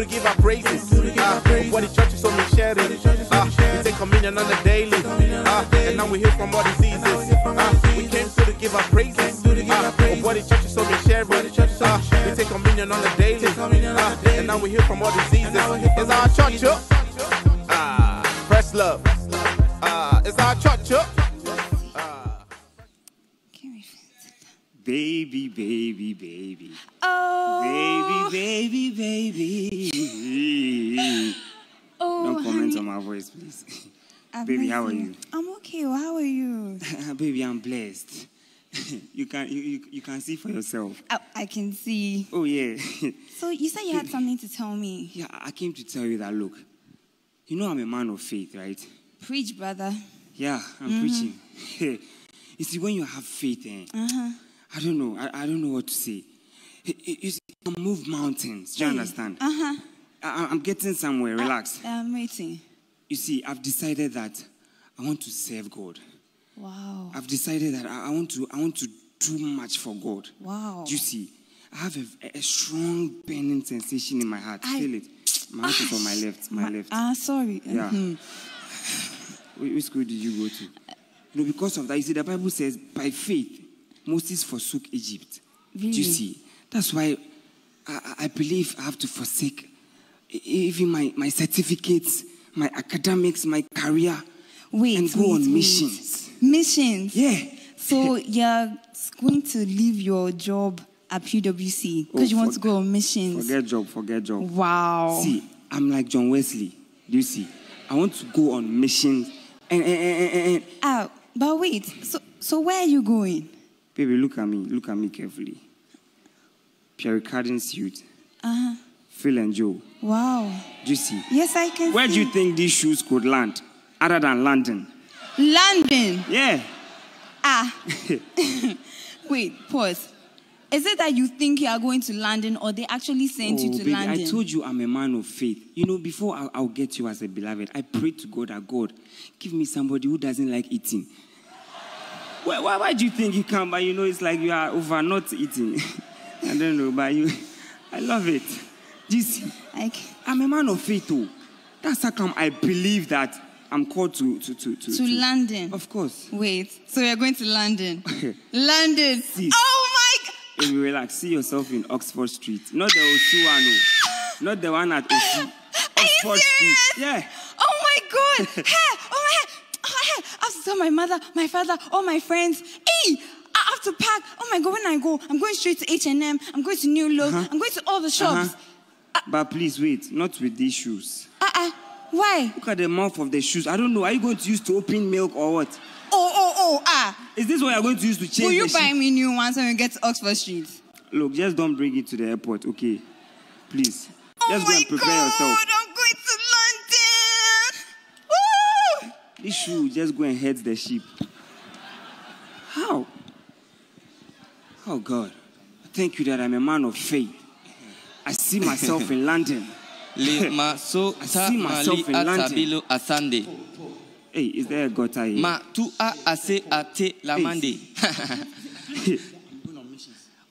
to give our praises. Ah, what the church is only sharing. Ah, we take communion on the daily. Ah, and now we heal from all diseases. Ah, we came to give our praises. Ah, what the church is only sharing. Ah, we take communion on the daily. Ah, and now we heal from all diseases. It's our church, yo. Ah, First Love. Ah, it's our church, yo. Baby, baby, baby. Oh. Baby, baby, baby. Oh, Don't comment honey. on my voice, please. Baby, how are you? I'm okay. Well, how are you? baby, I'm blessed. you can you, you, you can see for yourself. I, I can see. Oh yeah. So you said you had something to tell me. yeah, I came to tell you that look. You know I'm a man of faith, right? Preach, brother. Yeah, I'm Mhm. preaching. you see, when you have faith, eh, Uh huh. I don't know. I, I don't know what to say. You- You you see, you can move mountains. Do you understand? Uh huh. I, I'm getting somewhere. Relax. I'm waiting. You see, I've decided that I want to serve God. Wow. I've decided that I, I want to I want to do much for God. Wow. Do you see? I have a, a strong burning sensation in my heart. I- Feel it. My heart is on my left. My Ma- left. Ah, sorry. Yeah. Mhm. Which school did you go to? No, because of that, you see, the Bible says, by faith, Moses forsook Egypt. Do you see? That's why I, I- believe I have to forsake even my, my certificates, my academics, my career, Wait, and go wait, on wait. missions. Missions. Yeah. So you're going to leave your job at PwC because Oh, you want to go on missions. Forget job, forget job. Wow. See, I'm like John Wesley. Do you see? I want to go on missions. And, and, and, and, and Ah, but wait. So so where are you going? Baby, look at me. Look at me carefully. Pierre Cardin suit, Uh huh. Phil and Joe. Wow. Do you see? Yes, I can. Where do you think these shoes could land other than London? London. Yeah. Ah. Wait. Pause. Is it that you think you are going to London, or they actually sent you Oh, to baby, London? I told you I'm a man of faith. You know, before I'll, I'll get you as a beloved, I pray to God that God, give me somebody who doesn't like eating. Why, why, why do you think you come? But you know, it's like you are over not eating. I don't know, but you, I love it. You see? I, I'm a man of faith, too. That's how come I believe that I'm called to to to to, to London. Of course. Wait. So you're going to London? London. See. Oh my God. If you relax, see yourself in Oxford Street, not the O2 one, no. not the one at O2. Oxford Street. Yeah. Oh my God! hey, oh my head! Oh, hey. I have to tell my mother, my father, all my friends. Hey, I have to pack. Oh my God! When I go, I'm going straight to H&M. I'm going to New Look. I'm going to all the shops. Uh-huh. But please wait, not with these shoes. Uh uh. Why? Look at the mouth of the shoes. I don't know. Are you going to use to open milk or what? Oh oh oh ah! Is this what you're going to use to change Will you buy sheep? me new ones when we get to Oxford Street? Look, just don't bring it to the airport, okay? Please. Oh Just go and prepare God! yourself. This shoe just go and hurt the sheep. How? Oh God. Thank you that I'm a man of faith. I see myself in London. I see myself in London. Hey, is there a gutter here? Ma tu a ase ate lamande.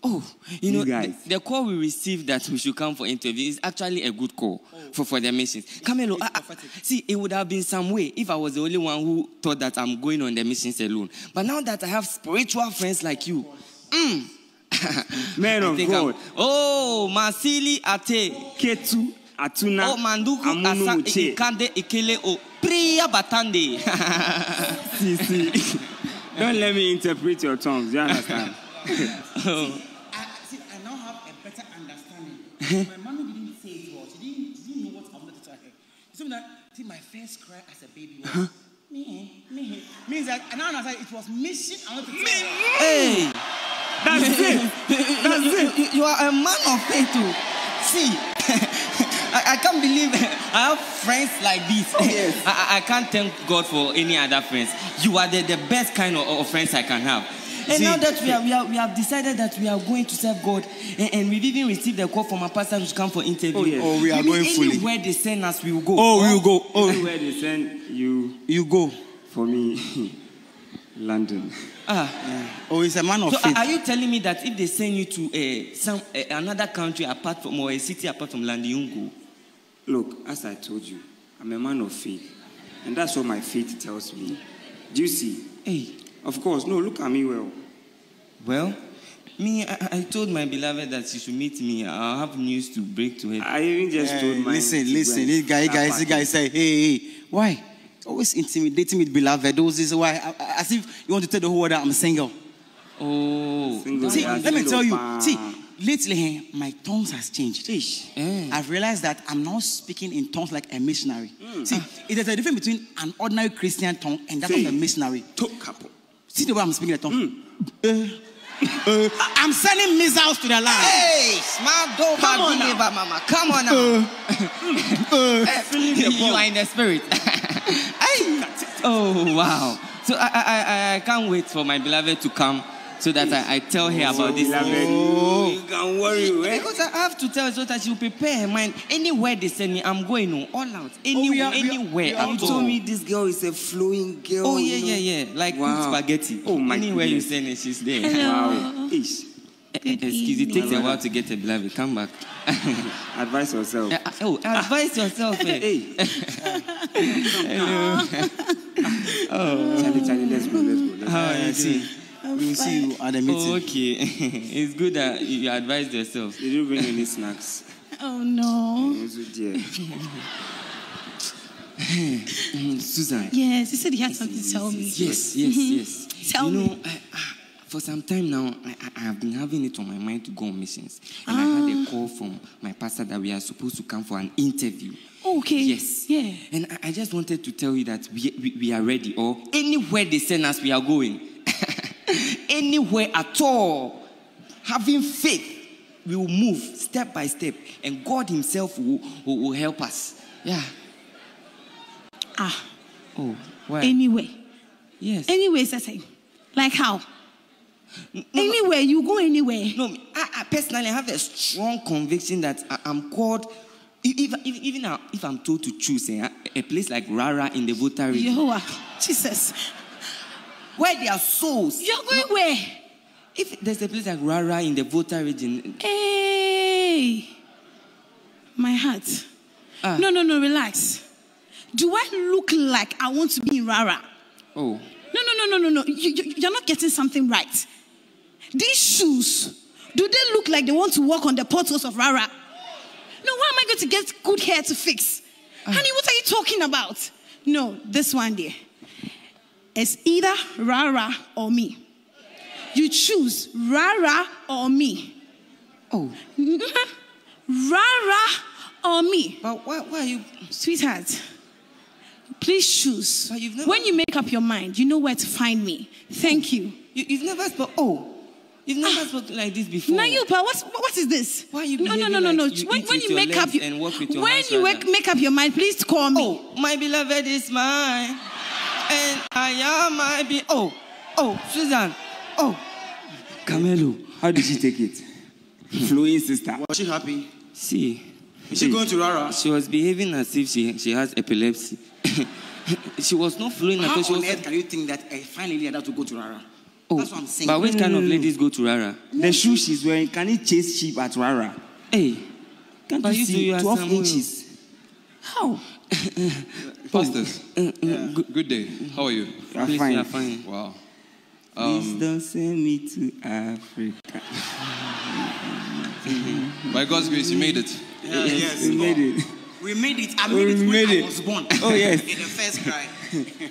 Oh, you know, You guys. the, the call we received that we should come for interview is actually a good call for, for the missions. Camelo, I- I- see, it would have been some way if I was the only one who thought that I'm going on the missions alone. But now that I have spiritual friends like you, mm, Man of think I'm- God. oh, Masili ate. Ketu, Atuna, Oh, manduku asa ikande ikele o priya batande. See, see. Don't let me interpret your tongues. You understand? I, Mm-hmm. my mommy didn't say it well. She didn't, she didn't know what I wanted to tell her. She told me that see, my first cry as a baby was me, me. Means that and now I understand it was mission I wanted to tell her. Hey, That's mm-hmm. it. Mm-hmm. That's it. you, you are a man of faith. too. See, I, I can't believe I have friends like this. Oh, yes. I, I- I can't thank God for any other friends. You are the, the best kind of, of friends I can have. And See- now that we, are, we, are, we have decided that we are going to serve God, and, and we've even received a call from a pastor to come for interview. Oh, yes. Oh, we are Maybe going fully. Anywhere they send us, we will go. Oh, we will go. Oh, Anywhere they send you, you go. for me, London. Ah. Oh, he's a man of So faith. are you telling me that if they send you to uh, some uh, another country apart from or a city apart from London, you won't go? Look, as I told you, I'm a man of faith. And that's what my faith tells me. Do you see? Hey, Of course, no, look at me well. well, me, I, I told my beloved that she should meet me. I'll have news to break to her. I even just Eh, told my listen, listen. This guy, guy, this guy say, hey, hey, why? Always intimidating with beloved. Those is why, I- I- as if you want to tell the whole world that I'm single. Oh, Single See, let me tell you. pa. See, lately, eh, my tongues has changed. eh. I've realized that I'm now speaking in tongues like a missionary. See, there's a difference between an ordinary Christian tongue and that See. of a missionary. Top couple. See the way I'm speaking the tongue. Uh, uh, I'm sending missiles to the land. Hey, smart dope, Come on now. mama. Come on now. Eh, eh, eh. you are in the spirit. Oh wow! So I, I, I, I can't wait for my beloved to come so that I, I tell her about this. Beloved, you can worry, eh? Because I have to tell her so that she will prepare her mind. Anywhere they send me, I'm going on all out. Anywhere, we are- anywhere. we are I'm You going. told me this girl is a flowing girl. Oh yeah, you know? yeah, yeah. Like Wow. spaghetti. Oh, my Anywhere you goodness. send her, she's there. Wow. Ish. Eh, eh, Excuse, it takes a while to get a beloved. Come back. Advise yourself. Eh, oh, advise yourself. Eh. Hey. Charlie, Charlie, let's go, let's go. Let's go. How are Uh, you see, doing? we will see you at the meeting. Oh, okay. it's good that you you advised yourself. Did you bring any snacks? Oh no. Also, dear. Susan. Yes, he said he had something to tell me. Yes, yes, mm-hmm. yes. Tell you me. know, I, I, for some time now, I, I, I have been having it on my mind to go on missions. And I had a ah. call from my pastor that we are supposed to come for an interview. Oh, okay. Yes. Yeah. And I, I just wanted to tell you that we, we, we are ready, or anywhere they send us, we are going. Anywhere at all. Having faith, we will move step by step, and God Himself will, will, will help us. Yeah. Ah. Oh, why? Anyway. yes. Anyway, Sese. Like how? No, Anywhere, you go anywhere. No, I, I personally have a strong conviction that I, am called. If, if, even now, if I'm told to choose eh, a place like Rara in the Volta region, Jehovah. Jesus. Where there are souls. You're going where? If there's a place like Rara in the Volta region, Hey. My heart. Ah. No, no, no, relax. Do I look like I want to be in Rara? oh, No, no, no, no, no, no. You, you, you're not getting something right. These shoes, do they look like they want to walk on the portals of Rara? No, why am I going to get good hair to fix? Honey, what are you talking about? No, this one there. It's either Rara or me. You choose Rara or me. oh, Rara or me. but why, why are you? Sweetheart, please choose. But you've never- When you make up your mind, you know where to find me. Thank you. Oh. you you've never spoken. Oh, you've never ah. spoken like this before. Now you, pa, what's, what is this? Why are you no, no, no, no, no. like you when when you make up your, and walk with your when you rather? make up your mind, please call me. Oh, my beloved is mine, and I am my be. Oh, oh, Susan. Oh, Camelo, how did she take it? Flowing sister. Was she happy? see. Is she going to Rara? She was behaving as if she, she has epilepsy. she was not flowing at How on earth can you think that a fine lady had to go to Rara? oh, That's what I'm saying. But which kind of ladies go to Rara? The shoe she's wearing, can it chase sheep at Rara? Hey, Can't But you you do see? your 12 Samuel. inches. How? Pastors, good, good day. How are you? I'm please, fine. we are fine. Wow. Um, please don't send me to Africa. Mm-hmm. By God's grace, you made it. Yeah, yes. We made it. We made it. I We made it when made I it. was born. Oh, yes. In the first cry.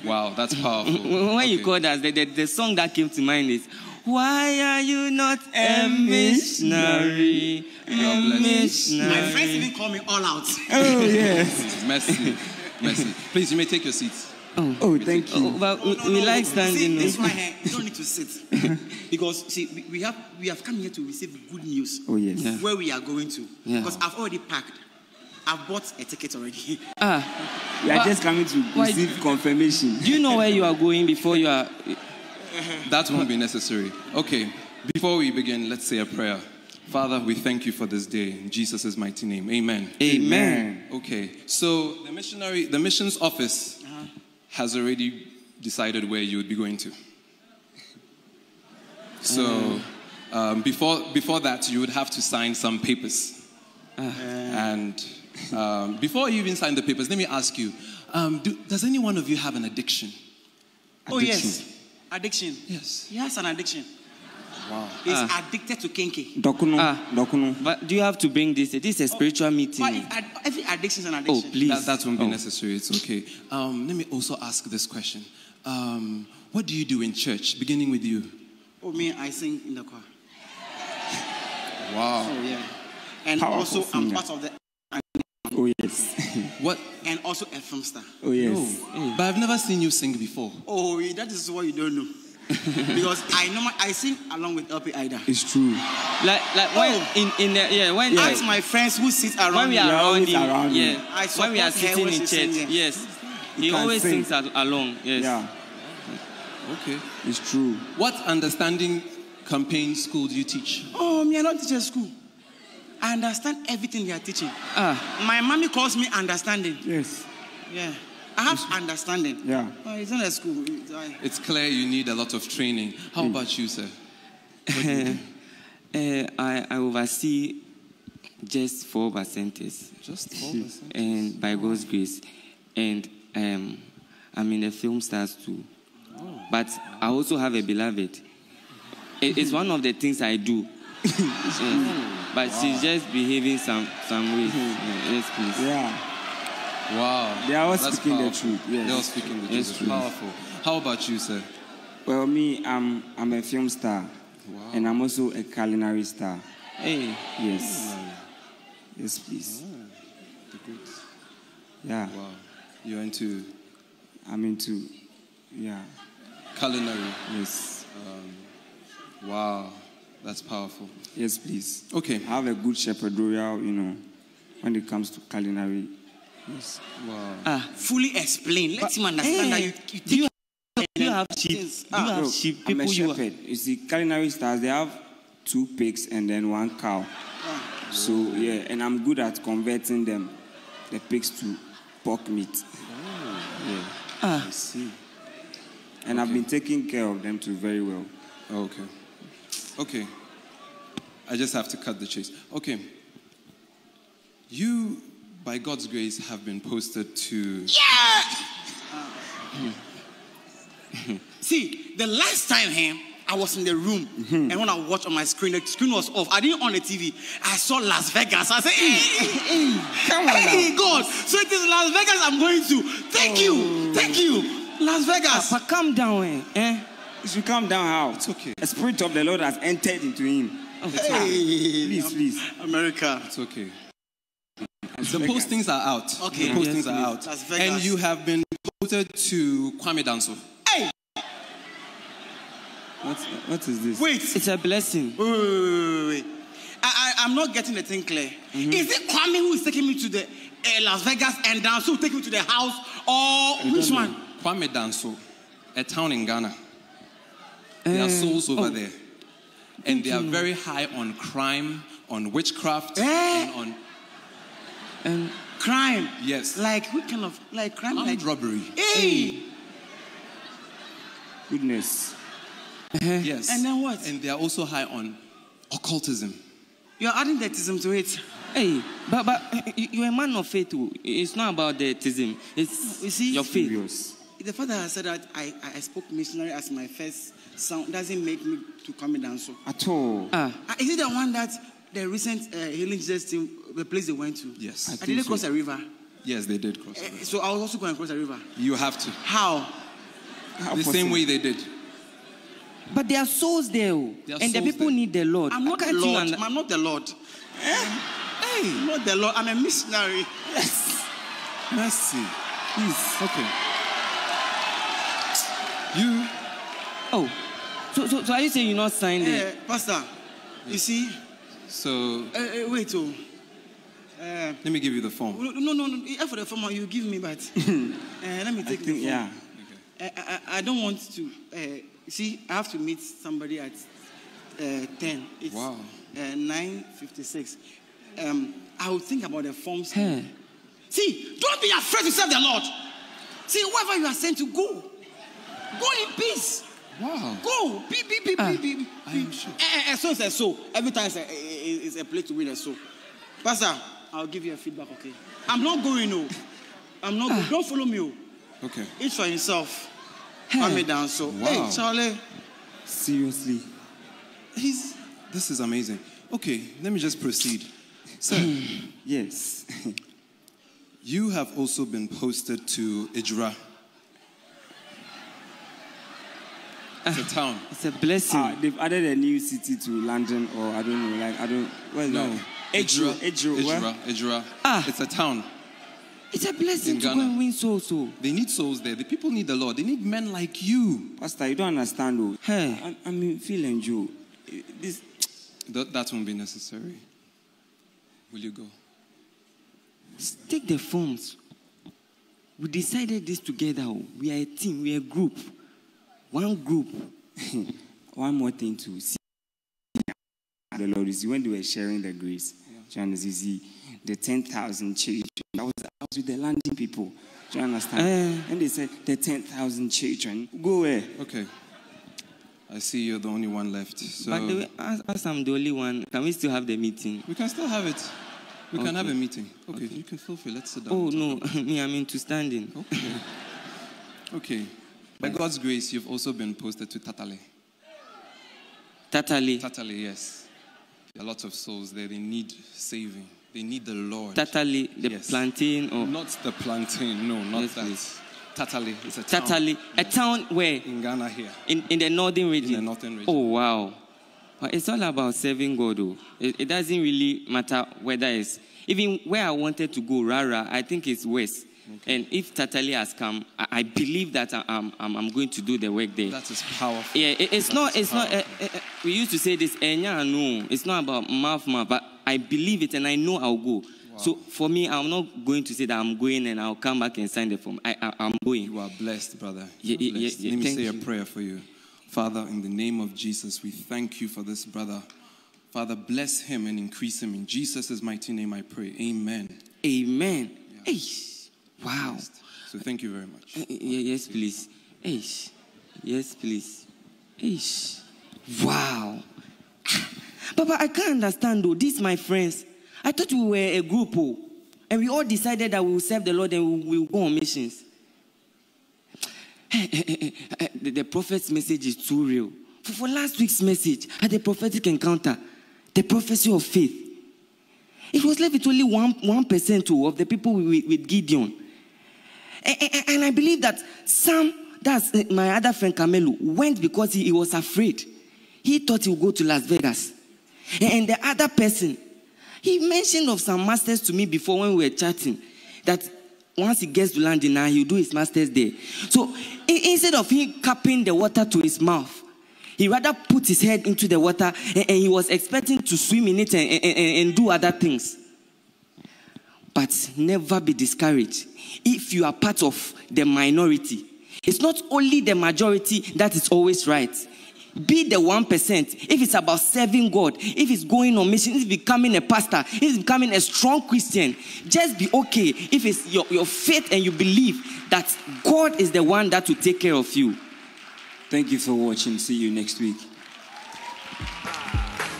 Wow, that's powerful. when you Okay. called us, the, the, the song that came to mind is Why are you not a missionary? A God bless you. missionary. My friends even call me all out. Oh, yes. Mercy. Mercy. Please, you may take your seats. Oh, thank Oh, you. but we, No, no, we no, like no. standing. See, this one here, you don't need to sit. because, see, we, we, have, we have come here to receive good news. Oh, yes. Yeah. Where we are going to. Yeah. Because I've already packed. I've bought a ticket already. Ah, We are But- just coming to why- receive confirmation. do you know where you are going before you are? That won't be necessary. Okay, before we begin, let's say a prayer. Father, we thank you for this day. In Jesus' mighty name. Amen. Amen. Okay, so the missionary, the missions office has already decided where you would be going to. So um, before, before that, you would have to sign some papers. And Um, before you even sign the papers, let me ask you: um, do, Does any one of you have an addiction? Oh, yes. Addiction. Yes. He has an addiction. Wow. He's Ah. addicted to kinky. Dokuno, Ah. dokuno. But do you have to bring this? This is a spiritual meeting. But it- ad- every addiction is an addiction. Oh, please. That, that won't be Oh. necessary. It's okay. Um, let me also ask this question: um, What do you do in church? Beginning with you. Oh, me, I sing in the choir. Wow. Oh, yeah. And Powerful also, I'm part of the, Oh, yes. What? and also a film star. Oh, yes. Oh, but I've never seen you sing before. Oh, that is what you don't know. because I know my, I sing along with LP Ida. It's true. Like, like when Oh. in, in the, yeah, when Yeah. Ask my friends who sit around when we me. are around always him, around yeah. him. I when we are support sitting when in she's church, singing. yes, he can always sing. sings al- along. Yes. Yeah, Okay. it's true. What understanding campaign school do you teach? Oh, me, I don't teach at school. I understand everything they are teaching. Ah, My mommy calls me understanding. Yes. Yeah. I have understanding. Yeah. Oh, it's not a school. It's, I- It's clear you need a lot of training. How about you, sir? uh, I, I oversee just four percenters, Just four percent. and by God's grace, and um, I'm in the film stars too. But I also have a beloved. It- it's one of the things I do. Yeah. But she's just behaving some some ways. Mm-hmm. Yeah, yes, please. Yeah. Wow. They are all That's speaking the truth, yes. They're speaking the Yes, truth. please. Powerful. How about you, sir? Well, me, I'm, I'm a film star. Wow. And I'm also a culinary star. Hey, Yes. Mm-hmm. Yes, please. Ah, the goods. Yeah. Wow. You're into I'm into, yeah. culinary. Yes. Um, wow. That's powerful. Yes, please. Okay. I have a good shepherdorial, you know, when it comes to culinary. Yes. Wow. fully explain. Let him understand that you, you do you, take do you have sheep? things. Do you Ah, have Look, sheep? I'm a People you are- shepherd. You see, culinary stars, they have two pigs and then one cow. So, yeah, and I'm good at converting them, the pigs to pork meat. Yeah. Ah. I see. And I've been taking care of them too very well. Okay. Okay. I just have to cut the chase. Okay. You, by God's grace, have been posted to. Yeah! See, the last time him, I was in the room, and when I watched on my screen, the screen was off. I didn't on the TV. I saw Las Vegas. I said, "Hey, hey, hey, Come on hey, God! So it is Las Vegas I'm going to. Thank you, thank you, Las Vegas." But calm down, eh? You should calm down how? It's okay. The Spirit of the Lord has entered into him. Hey, Please, please. America. It's okay. The postings are out. Okay. The postings Yes, are out. Las Vegas. And you have been posted to Kwame Danso. Hey, What, what is this? wait, It's a blessing. wait, wait, wait, wait, wait. I, I, I'm not getting the thing clear. Is it Kwame who is taking me to the uh, Las Vegas and Danso who take me to the house, or which one? Kwame Danso, a town in Ghana. There are mm. souls over oh. there. And they are mm. very high on crime, on witchcraft, Eh? and on And Crime. Yes. Like what kind of like crime? armed like robbery. Hey. Goodness. Uh-huh. Yes. And then what? And they are also high on occultism. You're adding deism to it. hey, but but you- you're a man of faith. too. It's not about the theism. It's You see? your faith. Serious. The father has said that I, I spoke missionary as my first sound doesn't make me to come down so. At all. Ah, Uh, is it the one that the recent uh, healing Jesus team, the place they went to? Yes. I, think didn't so. cross a river. Yes, they did cross. Uh, so I was also going to cross a river. You have to. How? How The same way they did. but there are souls there, oh. Are and the people there. need the Lord. I'm not the Lord. under- I'm not the Lord. Hey, I'm not the Lord. I'm a missionary. Yes. Mercy. Please. Okay. You. Oh, so, so so are you saying you're not signed Uh, it? Pastor, you see, So uh, uh, wait, oh. Uh, let me give you the form. no, no, no, for the former you give me, but uh, let me I take the think, form. yeah. I, I, I don't want to. Uh, see, I have to meet somebody at uh, 10. It's Wow. uh, 9.56. Um, I will think about the forms. Hey. See, don't be afraid to serve the Lord. See, wherever you are sent to, go. Go in peace. Wow. Go. Be, be, be, be, be, be. I am sure. Eh, eh, eh, so a soul. Every time it's a, eh, eh, it's a place to win a soul. Pastor, I'll give you a feedback, okay? I'm not going, no. I'm not going. Don't follow me, oh. Okay. Each for himself. Calm me down, so. Wow. Hey, Charlie. Seriously. He's. This is amazing. Okay, let me just proceed. Sir, Yes. you have also been posted to Ijra. It's a town. It's a blessing. Ah, they've added a new city to London, or I don't know, like I don't. Where's No. that? Edro. Edro. Ijra. where? Ah. It's a town. it's a blessing In to go and win souls. So. They need souls there. The people need the Lord. They need men like you. Pastor, you don't understand, though. Hey. I, I mean, Phil and Joe. eh, This. That, that won't be necessary. Will you go? Take the phones. We decided this together. oh. We are a team. We are a group. One group. One more thing to see. The Lord is when they were sharing the grace. Do you understand? See, the 10,000 children. I was, I was with the landing people. Do you understand? Eh. and they said, the 10,000 children. Go away. Okay. I see you're the only one left. So But the way, as, as I'm the only one, can we still have the meeting? we can still have it. We can have a meeting. Okay, you can feel free. Let's sit down. Oh, no. Me, I'm into standing. Okay. okay. By God's grace, you've also been posted to Tatale. Tatali. Tatale, yes. A lot of souls there. They need saving. They need the Lord. Tatali, the Yes. plantain or Not the plantain. No, not Yes, that. please. Tatale. It's a town Tatali, a town where in Ghana here. in, in the northern region. In the northern region. Oh wow. But it's all about serving God. Though. It, it doesn't really matter whether it's even where I wanted to go, Rara, I think it's west. And if Tatali has come, I, I believe that I, I'm, I'm, I'm going to do the work there. That is powerful. Yeah, it- it's That not. It's not. Uh, uh, we used to say this. Enya, no, it's not about mouth, mouth. But I believe it, and I know I'll go. So for me, I'm not going to say that I'm going and I'll come back and sign the form. I, I, I'm going. You are blessed, brother. Yeah, You are yeah, blessed. yeah, Let me say a prayer for you. Father, in the name of Jesus, we thank you for this brother. Father, bless him and increase him. In Jesus' mighty name, I pray. Amen. Amen. Hey, wow. So thank you very much. Uh, yes, please. Yes, please. Hey, wow. Ah, Papa, I can't understand though. These my friends. I thought we were a group, oh, and we all decided that we will serve the Lord and we will go on missions. the, the prophet's message is too real. For, for last week's message, at the prophetic encounter, the prophecy of faith, it was left with only one one percent oh, of the people with, with Gideon. And, I believe that Sam, that's uh, my other friend Camelo, went because he, was afraid. He thought he would go to Las Vegas. And, the other person, he mentioned of some masters to me before when we were chatting that once he gets to London now, he'll do his masters there. So instead of him cupping the water to his mouth, he rather put his head into the water and, and he was expecting to swim in it and- and- and do other things. But never be discouraged if you are part of the minority. It's not only the majority that is always right. Be the 1%. If it's about serving God, if it's going on mission, if it's becoming a pastor, if it's becoming a strong Christian, just be okay if it's your, your faith and you believe that God is the one that will take care of you. Thank you for watching. See you next week.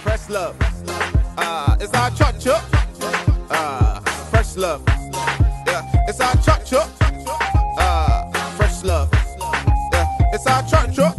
First Love. Uh, it's our church love. Yeah, it's our truck truck. Ah, fresh love. Yeah, it's our truck truck.